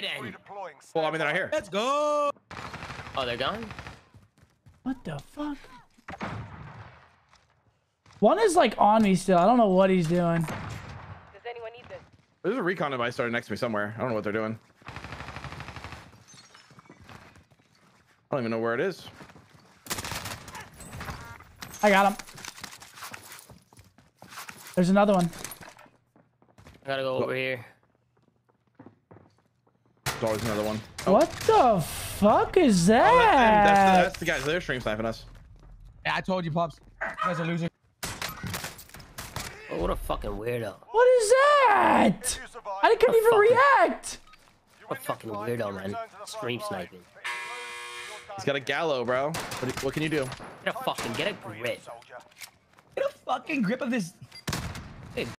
die then. Well, I mean, they're not here. Let's go. Oh, they're gone. What the fuck? One is like on me still. I don't know what he's doing. Does anyone need this? There's a recon device started next to me somewhere. I don't know what they're doing. I don't even know where it is. I got him. There's another one. I gotta go Well- over here. There's always another one. Oh, What the fuck is oh, that's, them. that? that's, that's the guys. They're stream sniping us. Yeah, I told you, pops. You guys are losers. Oh, what a fucking weirdo. what is that? I couldn't even fuck? react. What a fucking weirdo, man. Stream sniping. He's got a gallo, bro. What, what can you do? Get a fucking get a grip. Get a fucking grip of this